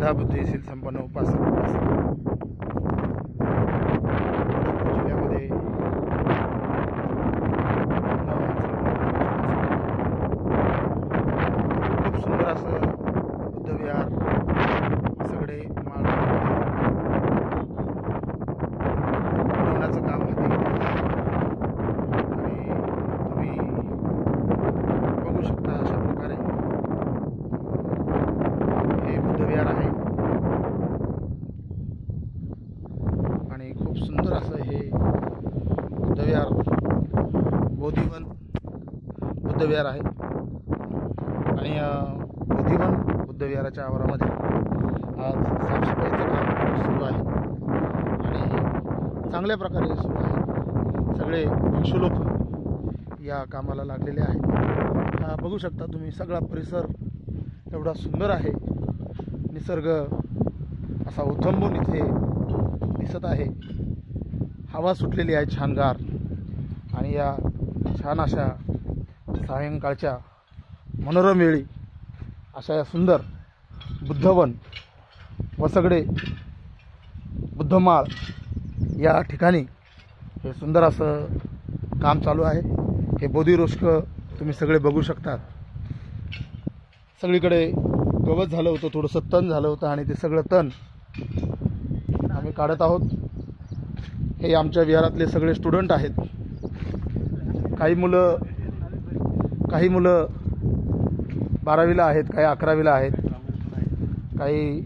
श्रद्धा बुद्धीशील संपन्न उपासक उपासिका कोल्हापूर जिल्ह्यामध्ये खूप सुंदर असं बुद्धविहार सगळे माळ बनवण्याचं काम हाती घेतलेलं आहे आणि तुम्ही बघू शकता अशा प्रकारे हे बुद्धविहार आहे आणि खूप सुंदर असं हे बुद्धविहार बोधिवन बुद्धविहार आहे. आणि बोधिवन बुद्धविहाराच्या आवारामध्ये आज साफसफाईचं काम सुरू आहे. आणि चांगल्या प्रकारे सुरू आहे. सगळे भिक्षू लोक या कामाला लागलेले आहेत. हा बघू शकता तुम्ही सगळा परिसर एवढा सुंदर आहे. निसर्ग असा उथंबून इथे दिसत आहे. हवा सुटलेली आहे छानगार. आणि या छान अशा सायंकाळच्या मनोरम वेळी अशा या सुंदर बुद्धवन व सगळे बुद्धमाळ या ठिकाणी हे सुंदर असं काम चालू आहे. हे बोधिरोष्क तुम्ही सगळे बघू शकतात. सगळीकडे गवत झालं होतं थोडंसं तण झालं होतं आणि ते सगळं तण आम्ही काढत आहोत. हे आमच्या विहारातले सगळे स्टुडंट आहेत. काही मुलं काही मुलं बारावीला आहेत काही अकरावीला आहेत काही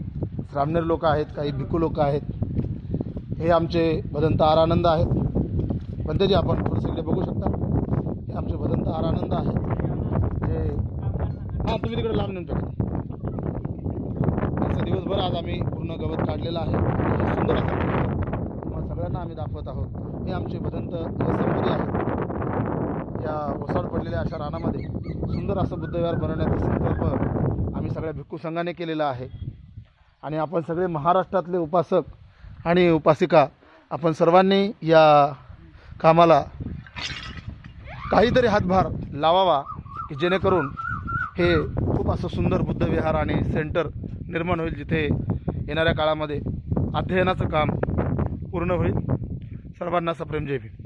श्रामनेर लोक आहेत काही भिकू लोक आहेत. हे आमचे भदंत आर आनंद आहेत. पण जे आपण थोडंसं इकडे बघू शकता हे आमचे भदंत आर आनंद आहेत. जे हां तुम्ही तिकडे लांब नेऊन टाका. दिवसभर आज आम्ही पूर्ण गवत काढलेलं आहे. सुंदर असं सगळ्यांना आम्ही दाखवत आहोत. हे आमचे भदंत समोरी आहेत. या ओसाड पडलेल्या अशा रानामध्ये सुंदर असं बुद्धविहार बनवण्याचा संकल्प आम्ही सगळ्या भिक्खू संघाने केलेला आहे. आणि आपण सगळे महाराष्ट्रातले उपासक आणि उपासिका आपण सर्वांनी या कामाला काहीतरी हातभार लावावा की जेणेकरून हे खूप असं सुंदर बुद्धविहार आणि सेंटर निर्माण होईल जिथे येणाऱ्या काळामध्ये अध्ययनाचं काम पूर्ण होईल. सर्वांना सप्रेम जय भीम.